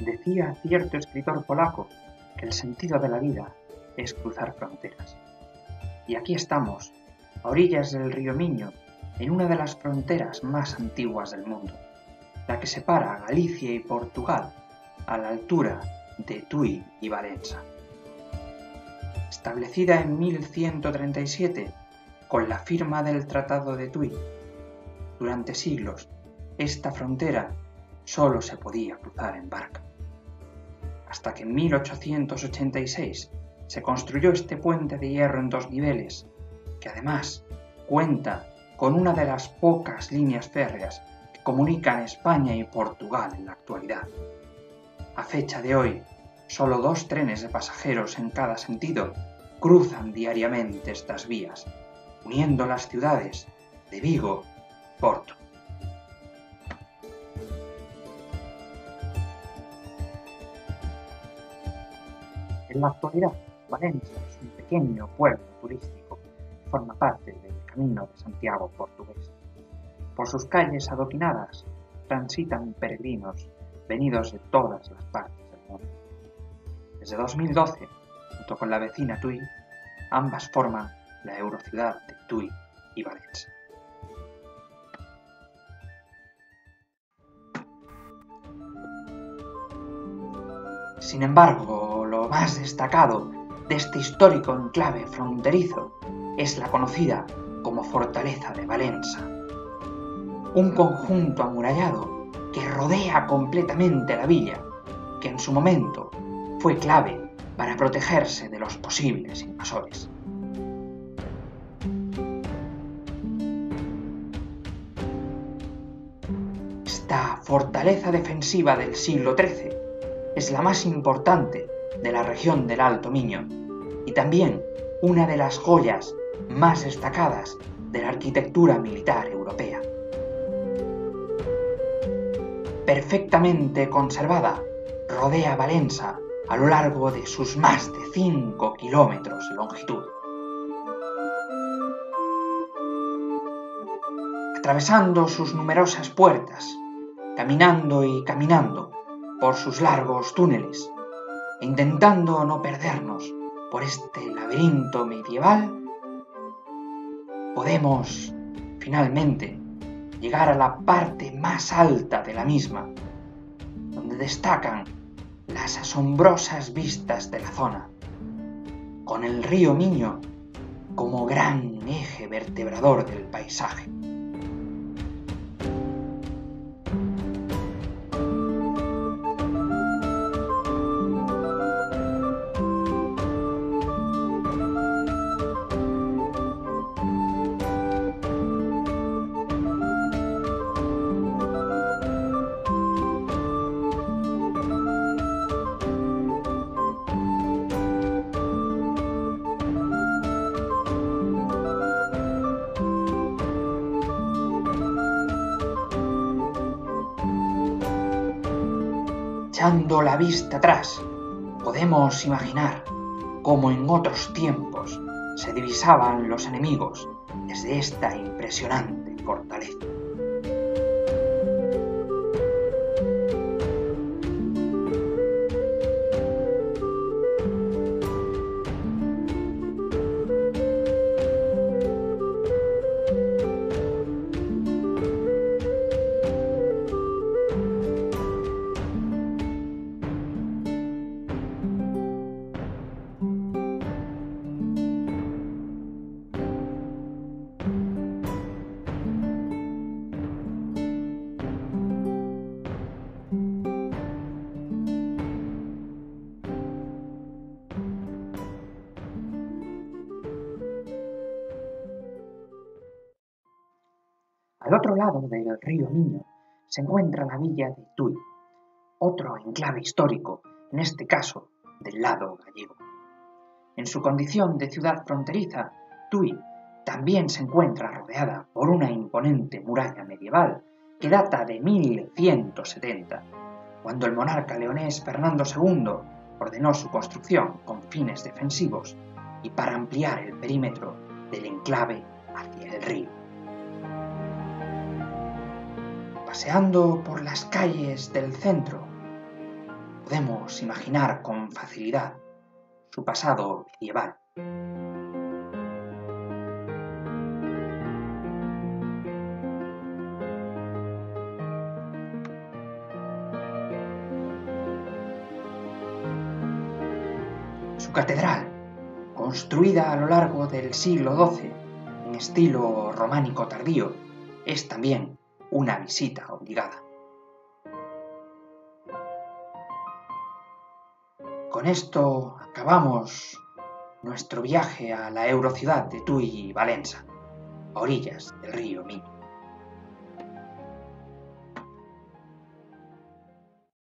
Decía cierto escritor polaco que el sentido de la vida es cruzar fronteras. Y aquí estamos, a orillas del río Miño, en una de las fronteras más antiguas del mundo, la que separa Galicia y Portugal a la altura de Tui y Valencia. Establecida en 1137 con la firma del Tratado de Tui, durante siglos esta frontera solo se podía cruzar en barca. Hasta que en 1886 se construyó este puente de hierro en dos niveles, que además cuenta con una de las pocas líneas férreas que comunican España y Portugal en la actualidad. A fecha de hoy, solo dos trenes de pasajeros en cada sentido cruzan diariamente estas vías, uniendo las ciudades de Vigo Porto. En la actualidad, Valencia es un pequeño pueblo turístico que forma parte del Camino de Santiago portugués. Por sus calles adoquinadas transitan peregrinos venidos de todas las partes del mundo. Desde 2012, junto con la vecina Tui, ambas forman la eurociudad de Tui y Valencia. Sin embargo, lo más destacado de este histórico enclave fronterizo es la conocida como Fortaleza de Valencia, un conjunto amurallado que rodea completamente la villa, que en su momento fue clave para protegerse de los posibles invasores. Esta fortaleza defensiva del siglo XIII es la más importante de la región del Alto Miño y también una de las joyas más destacadas de la arquitectura militar europea. Perfectamente conservada, rodea Valenza a lo largo de sus más de 5 kilómetros de longitud. Atravesando sus numerosas puertas, caminando y caminando por sus largos túneles, intentando no perdernos por este laberinto medieval, podemos finalmente llegar a la parte más alta de la misma, donde destacan las asombrosas vistas de la zona, con el río Miño como gran eje vertebrador del paisaje. Echando la vista atrás, podemos imaginar cómo en otros tiempos se divisaban los enemigos desde esta impresionante fortaleza. Al otro lado del río Miño se encuentra la villa de Tui, otro enclave histórico, en este caso del lado gallego. En su condición de ciudad fronteriza, Tui también se encuentra rodeada por una imponente muralla medieval que data de 1170, cuando el monarca leonés Fernando II ordenó su construcción con fines defensivos y para ampliar el perímetro del enclave hacia el río. Paseando por las calles del centro, podemos imaginar con facilidad su pasado medieval. Su catedral, construida a lo largo del siglo XII en estilo románico tardío, es también una visita obligada. Con esto acabamos nuestro viaje a la eurociudad de Tui y Valenza, a orillas del río Miño.